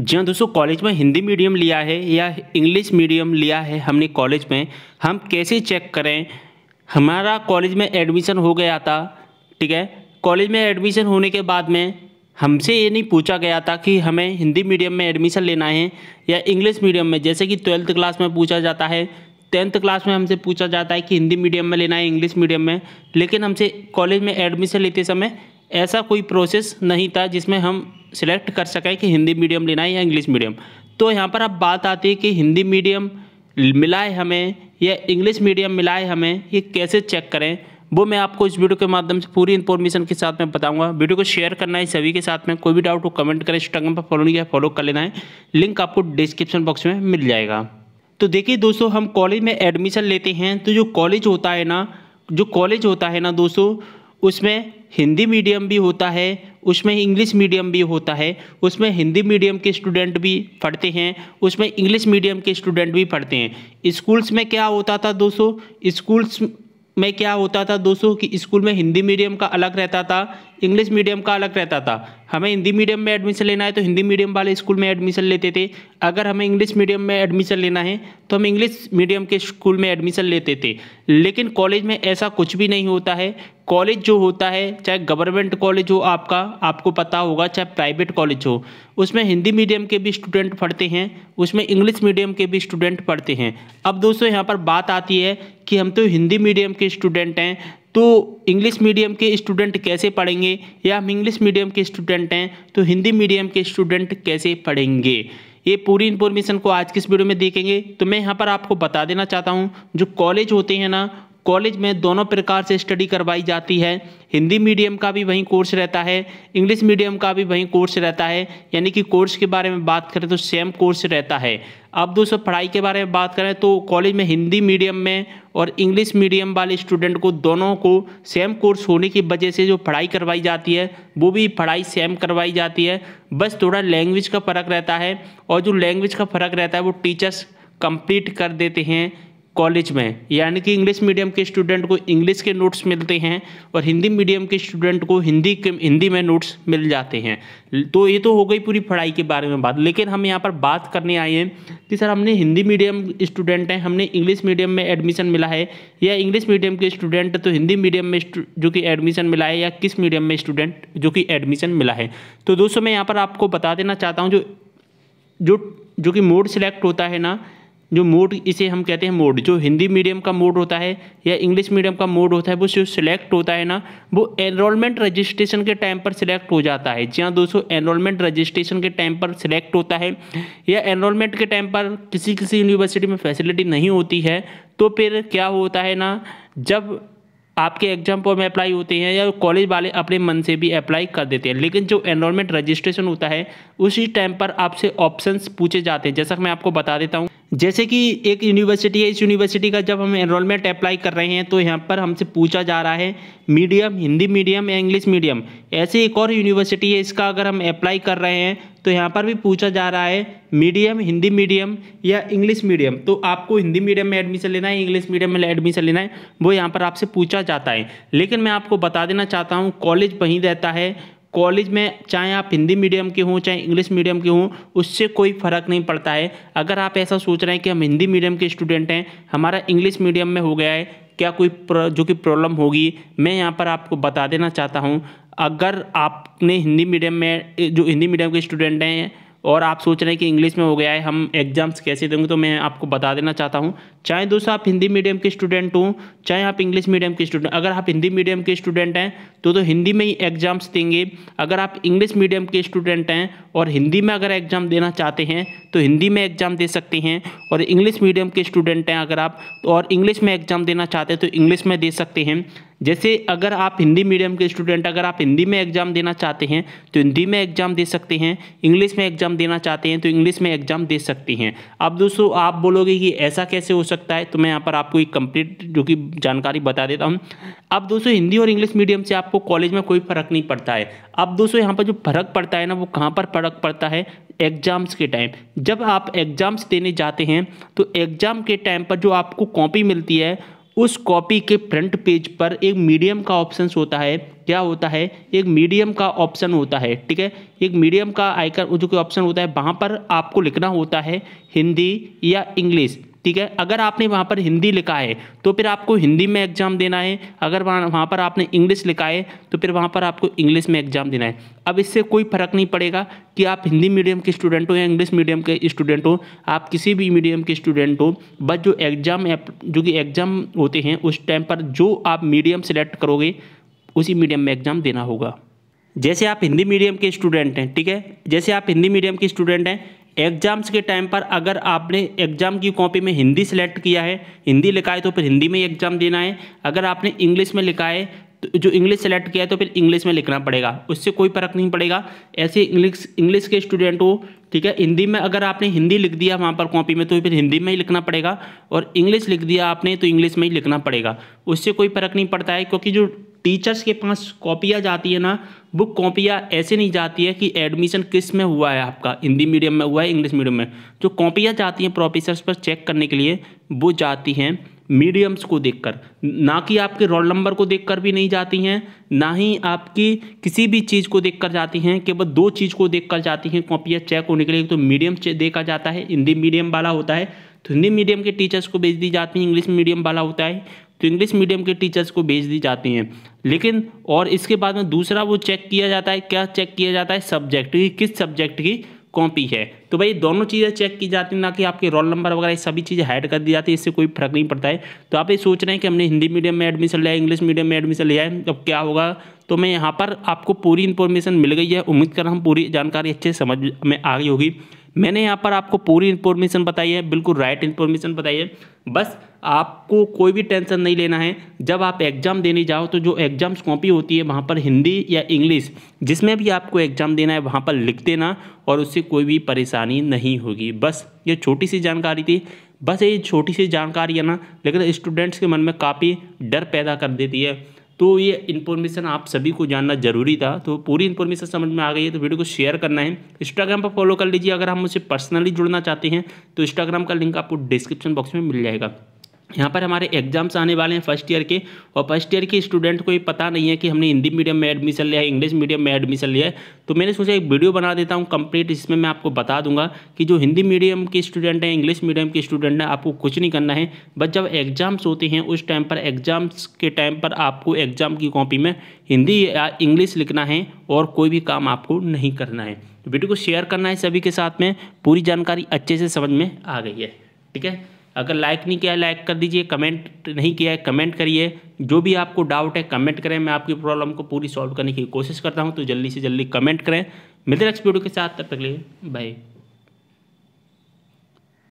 जी हाँ दोस्तों कॉलेज में हिंदी मीडियम लिया है या इंग्लिश मीडियम लिया है हमने कॉलेज में, हम कैसे चेक करें? हमारा कॉलेज में एडमिशन हो गया था, ठीक है? कॉलेज में एडमिशन होने के बाद में हमसे ये नहीं पूछा गया था कि हमें हिंदी मीडियम में एडमिशन लेना है या इंग्लिश मीडियम में। जैसे कि ट्वेल्थ क्लास में पूछा जाता है टेंथ क्लास में हमसे पूछा जाता है कि हिंदी मीडियम में लेना है इंग्लिश मीडियम में। लेकिन हमसे कॉलेज में एडमिशन लेते समय ऐसा कोई प्रोसेस नहीं था जिसमें हम सिलेक्ट कर सकें कि हिंदी मीडियम लेना है या इंग्लिश मीडियम तो यहाँ पर अब बात आती है कि हिंदी मीडियम मिला है हमें या इंग्लिश मीडियम मिला है हमें, ये कैसे चेक करें, वो मैं आपको इस वीडियो के माध्यम से पूरी इन्फॉर्मेशन के साथ में बताऊँगा। वीडियो को शेयर करना है सभी के साथ में, कोई भी डाउट हो कमेंट करें इंस्टाग्राम पर फॉलो किया फॉलो कर लेना है। लिंक आपको डिस्क्रिप्शन बॉक्स में मिल जाएगा। तो देखिए दोस्तों, हम कॉलेज में एडमिशन लेते हैं तो जो कॉलेज होता है ना, जो कॉलेज होता है ना दोस्तों उसमें हिंदी मीडियम भी होता है, उसमें इंग्लिश मीडियम भी होता है, उसमें हिंदी मीडियम के स्टूडेंट भी पढ़ते हैं, उसमें इंग्लिश मीडियम के स्टूडेंट भी पढ़ते हैं। स्कूल्स में क्या होता था दोस्तों? स्कूल्स में क्या होता था दोस्तों कि स्कूल में हिंदी मीडियम का अलग रहता था इंग्लिश मीडियम का अलग रहता था। हमें हिंदी मीडियम में एडमिशन लेना है तो हिंदी मीडियम वाले स्कूल में एडमिशन लेते थे। अगर हमें इंग्लिश मीडियम में एडमिशन लेना है तो हम इंग्लिश मीडियम के स्कूल में एडमिशन लेते थे। लेकिन कॉलेज में ऐसा कुछ भी नहीं होता है। कॉलेज जो होता है, चाहे गवर्नमेंट कॉलेज हो आपका, आपको पता होगा, चाहे प्राइवेट कॉलेज हो, उसमें हिंदी मीडियम के भी स्टूडेंट पढ़ते हैं, उसमें इंग्लिश मीडियम के भी स्टूडेंट पढ़ते हैं। अब दोस्तों, यहाँ पर बात आती है कि हम तो हिंदी मीडियम के स्टूडेंट हैं तो इंग्लिश मीडियम के स्टूडेंट कैसे पढ़ेंगे या हम इंग्लिश मीडियम के स्टूडेंट हैं तो हिंदी मीडियम के स्टूडेंट कैसे पढ़ेंगे? ये पूरी इन्फॉर्मेशन को आज की इस वीडियो में देखेंगे। तो मैं यहाँ पर आपको बता देना चाहता हूँ, जो कॉलेज होते हैं ना कॉलेज में दोनों प्रकार से स्टडी करवाई जाती है। हिंदी मीडियम का भी वहीं कोर्स रहता है इंग्लिश मीडियम का भी वहीं कोर्स रहता है। यानी कि कोर्स के बारे में बात करें तो सेम कोर्स रहता है। अब दोस्तों पढ़ाई के बारे में बात करें तो कॉलेज में हिंदी मीडियम में और इंग्लिश मीडियम वाले स्टूडेंट को दोनों को सेम कोर्स होने की वजह से जो पढ़ाई करवाई जाती है, वो भी पढ़ाई सेम करवाई जाती है। बस थोड़ा लैंग्वेज का फ़र्क रहता है और जो लैंग्वेज का फ़र्क रहता है, वो टीचर्स कंप्लीट कर देते हैं। कॉलेज में, यानी कि इंग्लिश मीडियम के स्टूडेंट को इंग्लिश के नोट्स मिलते हैं और हिंदी मीडियम के स्टूडेंट को हिंदी के, हिंदी में नोट्स मिल जाते हैं। तो ये तो हो गई पूरी पढ़ाई के बारे में बात। लेकिन हम यहाँ पर बात करने आए हैं कि सर, हमने हिंदी मीडियम स्टूडेंट हैं, हमने इंग्लिश मीडियम में एडमिशन मिला है या इंग्लिश मीडियम के स्टूडेंट तो हिंदी मीडियम में जो कि एडमिशन मिला है या किस मीडियम में स्टूडेंट जो कि एडमिशन मिला है। तो दोस्तों, मैं यहाँ पर आपको बता देना चाहता हूँ, जो जो जो कि मोड सिलेक्ट होता है ना जो मोड इसे हम कहते हैं मोड जो हिंदी मीडियम का मोड होता है या इंग्लिश मीडियम का मोड होता है, वो जो सिलेक्ट होता है ना, वो एनरोलमेंट रजिस्ट्रेशन के टाइम पर सिलेक्ट हो जाता है। जहाँ दोस्तों एनरोलमेंट रजिस्ट्रेशन के टाइम पर सिलेक्ट होता है या एनरोलमेंट के टाइम पर किसी किसी यूनिवर्सिटी में फैसिलिटी नहीं होती है तो फिर क्या होता है ना, जब आपके एग्ज़ाम फॉर्म अप्लाई होते हैं या कॉलेज वाले अपने मन से भी अप्लाई कर देते हैं, लेकिन जो एनरोलमेंट रजिस्ट्रेशन होता है, उसी टाइम पर आपसे ऑप्शंस पूछे जाते हैं। जैसा कि मैं आपको बता देता हूँ जैसे कि एक यूनिवर्सिटी है, इस यूनिवर्सिटी का जब हम एनरोलमेंट अप्लाई कर रहे हैं तो यहाँ पर हमसे पूछा जा रहा है मीडियम हिंदी मीडियम या इंग्लिश मीडियम ऐसे एक और यूनिवर्सिटी है, इसका अगर हम अप्लाई कर रहे हैं तो यहाँ पर भी पूछा जा रहा है मीडियम हिंदी मीडियम या इंग्लिश मीडियम तो आपको हिंदी मीडियम में एडमिशन लेना है इंग्लिश मीडियम में एडमिशन लेना है, वो यहाँ पर आपसे पूछा जाता है। लेकिन मैं आपको बता देना चाहता हूँ कॉलेज वहीं रहता है कॉलेज में चाहे आप हिंदी मीडियम के हों, चाहे इंग्लिश मीडियम के हों, उससे कोई फ़र्क नहीं पड़ता है। अगर आप ऐसा सोच रहे हैं कि हम हिंदी मीडियम के स्टूडेंट हैं, हमारा इंग्लिश मीडियम में हो गया है, क्या कोई जो कि प्रॉब्लम होगी, मैं यहाँ पर आपको बता देना चाहता हूँ। अगर आपने हिंदी मीडियम में, जो हिंदी मीडियम के स्टूडेंट हैं और आप सोच रहे हैं कि इंग्लिश में हो गया है, हम एग्ज़ाम्स कैसे देंगे तो मैं आपको बता देना चाहता हूँ। चाहे दोस्तों आप हिंदी मीडियम के स्टूडेंट हों, चाहे आप इंग्लिश मीडियम के स्टूडेंट अगर आप हिंदी मीडियम के स्टूडेंट हैं तो तो हिंदी में ही एग्ज़ाम्स देंगे। अगर आप इंग्लिश मीडियम के स्टूडेंट हैं और हिंदी में अगर एग्ज़ाम देना चाहते हैं तो हिंदी में एग्ज़ाम दे सकते हैं। और इंग्लिश मीडियम के स्टूडेंट हैं अगर आप, और इंग्लिश में एग्ज़ाम देना चाहते हैं तो इंग्लिश में दे सकते हैं। जैसे अगर आप हिंदी मीडियम के स्टूडेंट अगर आप हिंदी में एग्ज़ाम देना चाहते हैं तो हिंदी में एग्ज़ाम दे सकते हैं इंग्लिश में एग्ज़ाम देना चाहते हैं तो इंग्लिश में एग्ज़ाम दे सकते हैं। अब दोस्तों, आप बोलोगे कि ऐसा कैसे हो सकता है तो मैं यहाँ पर आपको एक कंप्लीट जो कि जानकारी बता देता हूँ। अब दोस्तों, हिंदी और इंग्लिश मीडियम से आपको कॉलेज में कोई फ़र्क नहीं पड़ता है। अब दोस्तों, यहाँ पर जो फ़र्क पड़ता है ना, वो कहाँ पर फ़र्क पड़ता है? एग्ज़ाम्स के टाइम जब आप एग्ज़ाम्स देने जाते हैं तो एग्ज़ाम के टाइम पर जो आपको कॉपी मिलती है उस कॉपी के फ्रंट पेज पर एक मीडियम का ऑप्शन होता है। क्या होता है? एक मीडियम का ऑप्शन होता है, ठीक है? एक मीडियम का आयकर, जो कि ऑप्शन होता है, वहाँ पर आपको लिखना होता है हिंदी या इंग्लिश। ठीक है? अगर आपने वहाँ पर हिंदी लिखा है तो फिर आपको हिंदी में एग्ज़ाम देना है। अगर वहाँ वहाँ पर आपने इंग्लिश लिखा है तो फिर वहाँ पर आपको इंग्लिश में एग्ज़ाम देना है। अब इससे कोई फ़र्क नहीं पड़ेगा कि आप हिंदी मीडियम के स्टूडेंट हो या इंग्लिश मीडियम के स्टूडेंट हो। आप किसी भी मीडियम के स्टूडेंट हो, बस जो एग्ज़ाम जो कि एग्ज़ाम होते हैं, उस टाइम पर जो आप मीडियम सेलेक्ट करोगे, उसी मीडियम में एग्ज़ाम देना होगा। जैसे आप हिंदी मीडियम के स्टूडेंट हैं, ठीक है? जैसे आप हिंदी मीडियम के स्टूडेंट हैं एग्ज़ाम्स के टाइम पर अगर आपने एग्ज़ाम की कॉपी में हिंदी सेलेक्ट किया है, हिंदी लिखा है तो फिर हिंदी में एग्ज़ाम देना है। अगर आपने इंग्लिश में लिखा है तो जो इंग्लिश सेलेक्ट किया है तो फिर इंग्लिश में लिखना पड़ेगा। उससे कोई फ़र्क नहीं पड़ेगा। ऐसे इंग्लिश इंग्लिश के स्टूडेंट हो, ठीक है, हिंदी में अगर आपने हिंदी लिख दिया वहाँ पर कॉपी में तो फिर हिंदी में ही लिखना पड़ेगा। और इंग्लिश लिख दिया आपने तो इंग्लिश में ही लिखना पड़ेगा। उससे कोई फ़र्क नहीं पड़ता है, क्योंकि जो टीचर्स के पास कॉपियाँ जाती है ना वो कॉपियाँ ऐसे नहीं जाती है कि एडमिशन किसमें हुआ है आपका? हिंदी मीडियम में हुआ है, इंग्लिश मीडियम में? जो कॉपियाँ जाती हैं प्रोफेसर्स पर चेक करने के लिए, वो जाती हैं मीडियम्स को देखकर। ना कि आपके रोल नंबर को देखकर भी नहीं जाती हैं, ना ही आपकी किसी भी चीज़ को देखकर जाती हैं, केवल दो चीज़ को देखकर जाती हैं कॉपियाँ चेक होने के लिए। तो मीडियम देखा जाता है, हिंदी मीडियम वाला होता है तो हिंदी मीडियम के टीचर्स को भेज दी जाती हैं, इंग्लिश मीडियम वाला होता है तो इंग्लिश मीडियम के टीचर्स को भेज दी जाती हैं। लेकिन, और इसके बाद में दूसरा वो चेक किया जाता है, क्या चेक किया जाता है? सब्जेक्ट की, किस सब्जेक्ट की कॉपी है? तो भाई, दोनों चीज़ें चेक की जाती हैं, ना कि आपके रोल नंबर वगैरह सभी चीज़ें हाइड कर दी जाती है, इससे कोई फ़र्क नहीं पड़ता है। तो आप ये सोच रहे हैं कि हमने हिंदी मीडियम में एडमिशन लिया इंग्लिश मीडियम में एडमिशन लिया है, अब क्या होगा? तो मैं यहाँ पर आपको पूरी इन्फॉर्मेशन मिल गई है। उम्मीद कर हम पूरी जानकारी अच्छे समझ में आ गई होगी। मैंने यहाँ पर आपको पूरी इन्फॉर्मेशन बताई है, बिल्कुल राइट इन्फॉर्मेशन बताई है। बस आपको कोई भी टेंशन नहीं लेना है। जब आप एग्ज़ाम देने जाओ तो जो एग्ज़ाम्स कॉपी होती है, वहाँ पर हिंदी या इंग्लिश, जिसमें भी आपको एग्ज़ाम देना है, वहाँ पर लिख देना और उससे कोई भी परेशानी नहीं होगी। बस ये छोटी सी जानकारी थी। बस ये छोटी सी जानकारी है ना, लेकिन स्टूडेंट्स के मन में काफ़ी डर पैदा कर देती है। तो ये इन्फॉर्मेशन आप सभी को जानना ज़रूरी था। तो पूरी इन्फॉर्मेशन समझ में आ गई है तो वीडियो को शेयर करना है। इंस्टाग्राम पर फॉलो कर लीजिए, अगर हम मुझे पर्सनली जुड़ना चाहते हैं तो इंस्टाग्राम का लिंक आपको डिस्क्रिप्शन बॉक्स में मिल जाएगा। यहाँ पर हमारे एग्ज़ाम्स आने वाले हैं फ़र्स्ट ईयर के, और फ़र्स्ट ईयर के स्टूडेंट को ये पता नहीं है कि हमने हिंदी मीडियम में एडमिशन लिया है इंग्लिश मीडियम में एडमिशन लिया है। तो मैंने सोचा एक वीडियो बना देता हूँ कंप्लीट इसमें मैं आपको बता दूँगा कि जो हिंदी मीडियम के स्टूडेंट हैं इंग्लिश मीडियम के स्टूडेंट हैं, आपको कुछ नहीं करना है। बस जब एग्ज़ाम्स होते हैं, उस टाइम पर एग्ज़ाम्स के टाइम पर आपको एग्ज़ाम की कॉपी में हिंदी या इंग्लिश लिखना है, और कोई भी काम आपको नहीं करना है। वीडियो को शेयर करना है सभी के साथ में, पूरी जानकारी अच्छे से समझ में आ गई है। ठीक है? अगर लाइक नहीं किया है लाइक कर दीजिए कमेंट नहीं किया है कमेंट करिए। जो भी आपको डाउट है कमेंट करें। मैं आपकी प्रॉब्लम को पूरी सॉल्व करने की कोशिश करता हूँ तो जल्दी से जल्दी कमेंट करें। मिलते नेक्स्ट वीडियो के साथ, तब तक लिए बाय